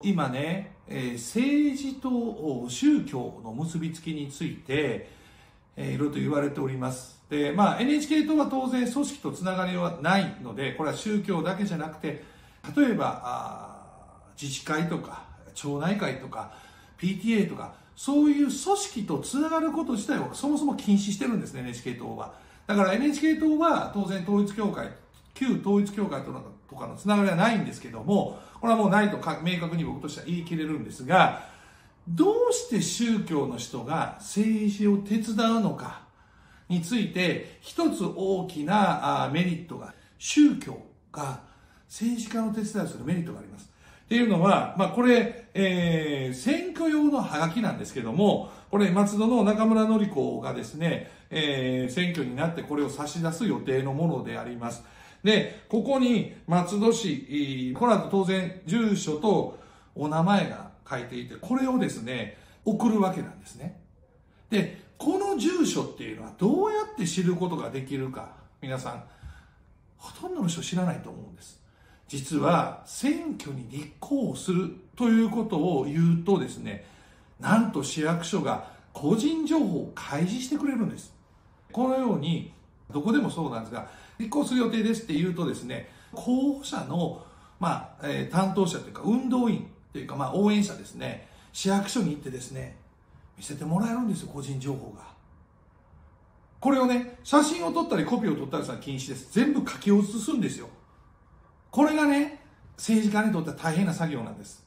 今ね、えー、政治と宗教の結びつきについて、えー、いろいろと言われております。で、まあ NHK とは当然組織とつながりはないので、これは宗教だけじゃなくて、例えば、自治会とか、町内会とか、PTA とか、そういう組織とつながること自体をそもそも禁止してるんですね、NHK 党は。だから NHK 党は当然統一教会、旧統一教会ととかのつながりはないんですけども、これはもうないと明確に僕としては言い切れるんですが、どうして宗教の人が政治を手伝うのかについて、一つ大きなメリットが、宗教が政治家の手伝いをするメリットがあります。っていうのは、まあこれ、えー、選挙用のハガキなんですけども、これ松戸の中村典子がですね、えー、選挙になってこれを差し出す予定のものであります。で、ここに松戸市、この後当然住所とお名前が書いていて、これをですね、送るわけなんですね。で、この住所っていうのはどうやって知ることができるか、皆さん、ほとんどの人知らないと思うんです。実は、選挙に立候補するということを言うとですね、なんと市役所が個人情報を開示してくれるんです。このように、どこでもそうなんですが、立候補する予定ですって言うとですね、候補者の、まあ、えー、担当者というか、運動員というか、まあ、応援者ですね、市役所に行ってですね、見せてもらえるんですよ、個人情報が。これをね、写真を撮ったりコピーを撮ったりしたら禁止です。全部書き写すんですよ。これがね、政治家にとっては大変な作業なんです。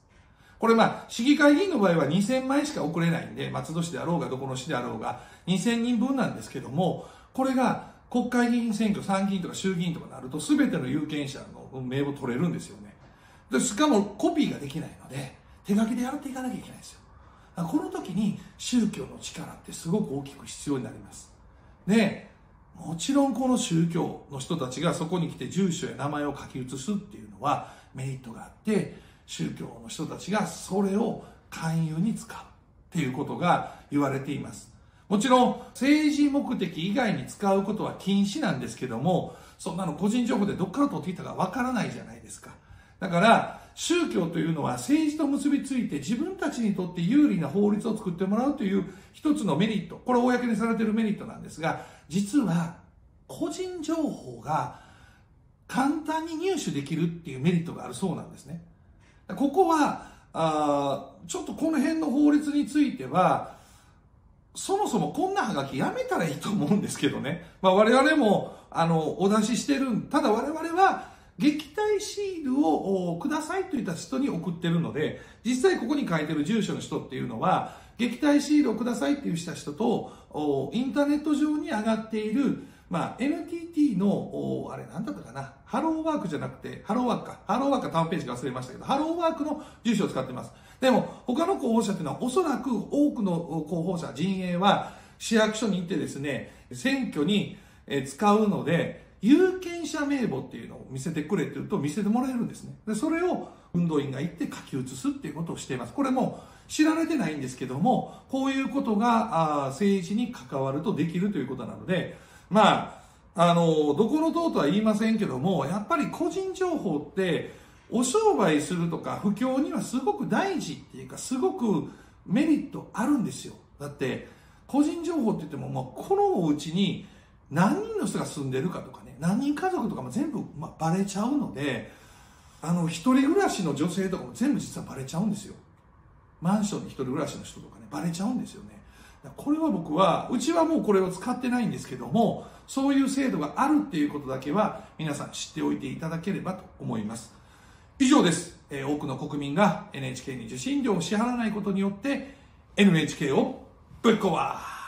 これまあ、市議会議員の場合は2000枚しか送れないんで、松戸市であろうがどこの市であろうが2000人分なんですけども、これが国会議員選挙、参議院とか衆議院とかになると、すべての有権者の名簿取れるんですよね。でしかもコピーができないので、手書きでやっていかなきゃいけないんですよ。この時に宗教の力ってすごく大きく必要になります。で、もちろんこの宗教の人たちがそこに来て住所や名前を書き写すっていうのはメリットがあって、宗教の人たちがそれを勧誘に使うっていうことが言われています。もちろん政治目的以外に使うことは禁止なんですけども、そんなの個人情報でどっから取ってきたかわからないじゃないですか。だから、宗教というのは政治と結びついて自分たちにとって有利な法律を作ってもらうという一つのメリット。これ公にされているメリットなんですが、実は個人情報が簡単に入手できるっていうメリットがあるそうなんですね。ここは、あちょっとこの辺の法律については、そもそもこんなハガキやめたらいいと思うんですけどね。まあ我々も、あの、お出ししてるん、ただ我々は、撃退シールをくださいと言った人に送ってるので、実際ここに書いてる住所の人っていうのは、撃退シールをくださいっていうした人と、インターネット上に上がっている、まあ、NTT の、あれなんだったかな、ハローワークじゃなくて、ハローワークか、ハローワークかターンページか忘れましたけど、ハローワークの住所を使ってます。でも、他の候補者っていうのは、おそらく多くの候補者、陣営は、市役所に行ってですね、選挙に使うので、有権者名簿っていうのを見せてくれって言うと見せてもらえるんですね。で、それを運動員が行って書き写すっていうことをしています。これも知られてないんですけども、こういうことが政治に関わるとできるということなので、まあ、あの、どこの党とは言いませんけども、やっぱり個人情報って、お商売するとか、不況にはすごく大事っていうか、すごくメリットあるんですよ。だって、個人情報って言っても、まあ、このお家に何人の人が住んでるかとかね、何人家族とかも全部、まあ、バレちゃうので、あの、一人暮らしの女性とかも全部実はバレちゃうんですよ。マンションに一人暮らしの人とかね、バレちゃうんですよね。これは僕は、うちはもうこれを使ってないんですけども、そういう制度があるっていうことだけは皆さん知っておいていただければと思います。以上です。えー、多くの国民が NHK に受信料を支払わないことによって NHK をぶっ壊